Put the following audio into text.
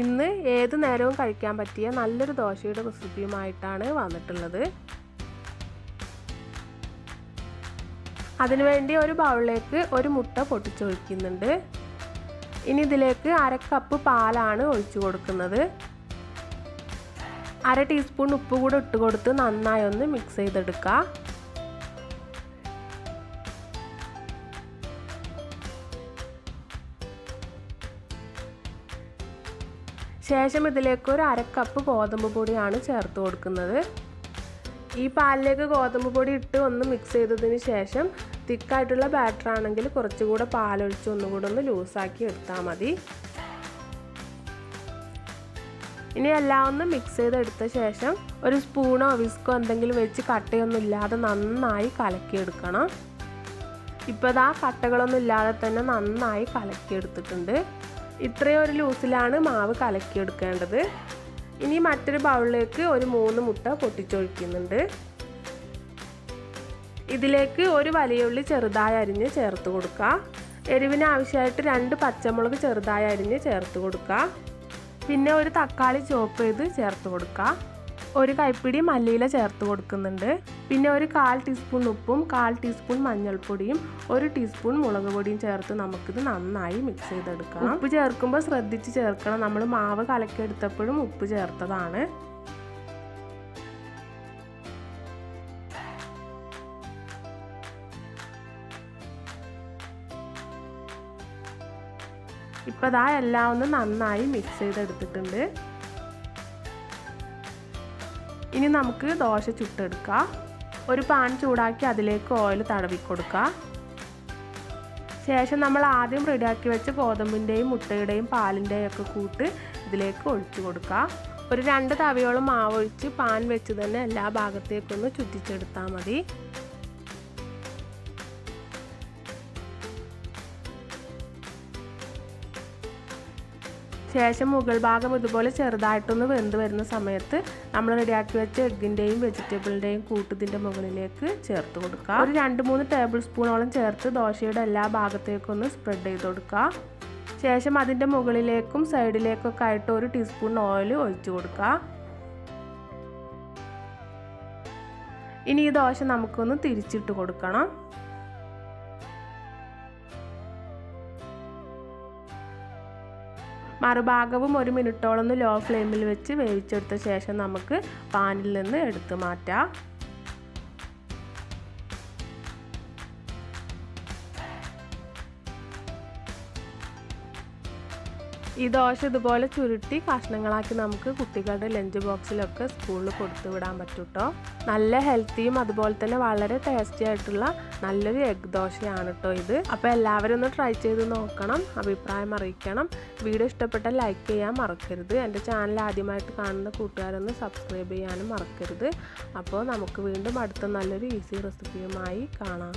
ഇന്ന് ഏത് നേരവും കഴിക്കാൻ പറ്റിയ നല്ലൊരു ദോശയുടെ റെസിപ്പിയുമായിട്ടാണ് വന്നിട്ടുള്ളത്. അതിനുവേണ്ടി ഒരു ബൗളിലേക്ക് ഒരു മുട്ട പൊട്ടിച്ചൊഴിക്കുന്നുണ്ട്. ഇനി ഇതിലേക്ക് അര കപ്പ് പാലാണ് ഒഴിച്ചു കൊടുക്കുന്നത്. അര ടീസ്പൂൺ ഉപ്പ് കൂടെ ഇട്ട് കൊടുത്ത് നന്നായി ഒന്ന് മിക്സ് ചെയ്തെടുക്കുക ശേഷം ഇതിലേക്ക് ഒരു അരക്കപ്പ് കപ്പ് ഗോതമ്പ് പൊടിയാണ് ചേർത്ത് കൊടുക്കുന്നത്. ഈ പാലിലേക്ക് ഗോതമ്പ് പൊടി ഇട്ട് ഒന്ന് മിക്സ് ചെയ്തതിന് ശേഷം തിക്കായിട്ടുള്ള ബാറ്റർ ആണെങ്കിൽ കുറച്ചുകൂടെ പാലൊഴിച്ച് ഒന്നുകൂടെ ഒന്ന് ലൂസാക്കി എടുത്താൽ മതി. ഇനി എല്ലാം ഒന്ന് മിക്സ് ചെയ്തെടുത്ത ശേഷം ഒരു സ്പൂണോ വിസ്കോ എന്തെങ്കിലും വെച്ച് കട്ടയൊന്നും ഇല്ലാതെ നന്നായി കലക്കിയെടുക്കണം. ഇപ്പോൾ ഇതാ കട്ടകളൊന്നും ഇല്ലാതെ തന്നെ നന്നായി കലക്കിയെടുത്തിട്ടുണ്ട്. ഇത്രയും ഒരു ലൂസിലാണ് മാവ് കലക്കിയെടുക്കേണ്ടത്. ഇനി മറ്റൊരു ബൗളിലേക്ക് ഒരു മൂന്ന് മുട്ട പൊട്ടിച്ചൊഴിക്കുന്നുണ്ട്. ഇതിലേക്ക് ഒരു വലിയ ഉള്ളി ചെറുതായി അരിഞ്ഞ് ചേർത്ത് കൊടുക്കുക എരിവിന് ആവശ്യമായിട്ട് രണ്ട് പച്ചമുളക് ചെറുതായി അരിഞ്ഞ് ചേർത്ത് കൊടുക്കുക പിന്നെ ഒരു തക്കാളി ചോപ്പ് ചെയ്ത് ചേർത്ത് കൊടുക്കുക ഒരു കൈപ്പിടി മല്ലിയില ചേർത്ത് കൊടുക്കുന്നുണ്ട്. പിന്നെ ഒരു കാൽ ടീസ്പൂൺ ഉപ്പും കാൽ ടീസ്പൂൺ മഞ്ഞൾപ്പൊടിയും ഒരു ടീസ്പൂൺ മുളക് പൊടിയും ചേർത്ത് നമുക്കിത് നന്നായി മിക്സ് ചെയ്തെടുക്കാം. ഉപ്പ് ചേർക്കുമ്പോൾ ശ്രദ്ധിച്ച് ചേർക്കണം. നമ്മൾ മാവ് കലക്കിയെടുത്തപ്പോഴും ഉപ്പ് ചേർത്തതാണ്. ഇപ്പോൾ ഇതാ എല്ലാം ഒന്ന് നന്നായി മിക്സ് ചെയ്തെടുത്തിട്ടുണ്ട്. ഇനി നമുക്ക് ദോശ ചുട്ടെടുക്കാം. ഒരു പാൻ ചൂടാക്കി അതിലേക്ക് ഓയിൽ തടവി കൊടുക്കുക ശേഷം നമ്മൾ ആദ്യം റെഡിയാക്കി വെച്ച ഗോതമ്പിന്റെയും മുട്ടയുടെയും പാലിന്റെയും ഒക്കെ കൂട്ട് ഇതിലേക്ക് ഒഴിച്ചു കൊടുക്കുക ഒരു രണ്ട് തവയോളം മാവൊഴിച്ച് പാൻ വെച്ച് തന്നെ എല്ലാ ഭാഗത്തേക്കൊന്ന് ചുറ്റിച്ചെടുത്താൽ മതി. ശേഷം മുകൾ ഭാഗം ഇതുപോലെ ചെറുതായിട്ടൊന്ന് വെന്ത് വരുന്ന സമയത്ത് നമ്മൾ റെഡിയാക്കി വെച്ച എഗ്ഗിന്റെയും വെജിറ്റബിളിന്റെയും കൂട്ടത്തിന്റെ മുകളിലേക്ക് ചേർത്ത് കൊടുക്കുക. ഒരു രണ്ട് മൂന്ന് ടേബിൾ സ്പൂണോളം ചേർത്ത് ദോശയുടെ എല്ലാ ഭാഗത്തേക്കൊന്ന് സ്പ്രെഡ് ചെയ്ത് കൊടുക്കുക. ശേഷം അതിന്റെ മുകളിലേക്കും സൈഡിലേക്കൊക്കെ ആയിട്ട് ഒരു ടീസ്പൂൺ ഓയിൽ ഒഴിച്ചു കൊടുക്കുക. ഇനി ഈ ദോശ നമുക്കൊന്ന് തിരിച്ചിട്ട് കൊടുക്കണം. മറുഭാഗവും ഒരു മിനിറ്റോളം ഒന്ന് ലോ ഫ്ലെയിമിൽ വെച്ച് വേവിച്ചെടുത്ത ശേഷം നമുക്ക് പാനിൽ നിന്ന് എടുത്തു മാറ്റാം. ഈ ദോശ ഇതുപോലെ ചുരുട്ടി കഷ്ണങ്ങളാക്കി നമുക്ക് കുട്ടികളുടെ ലഞ്ച് ബോക്സിലൊക്കെ സ്കൂളിൽ കൊടുത്തു വിടാൻ പറ്റും കേട്ടോ നല്ല ഹെൽത്തിയും അതുപോലെ തന്നെ വളരെ ടേസ്റ്റി ആയിട്ടുള്ള നല്ലൊരു എഗ് ദോശയാണ് കേട്ടോ ഇത്. അപ്പോൾ എല്ലാവരും ഒന്ന് ട്രൈ ചെയ്ത് നോക്കണം അഭിപ്രായം അറിയിക്കണം. വീഡിയോ ഇഷ്ടപ്പെട്ടാൽ ലൈക്ക് ചെയ്യാൻ മറക്കരുത്. എന്റെ ചാനൽ ആദ്യമായിട്ട് കാണുന്ന കൂട്ടുകാരൊന്ന് സബ്സ്ക്രൈബ് ചെയ്യാനും മറക്കരുത്. അപ്പോൾ നമുക്ക് വീണ്ടും അടുത്ത നല്ലൊരു ഈസി റെസിപ്പിയുമായി കാണാം.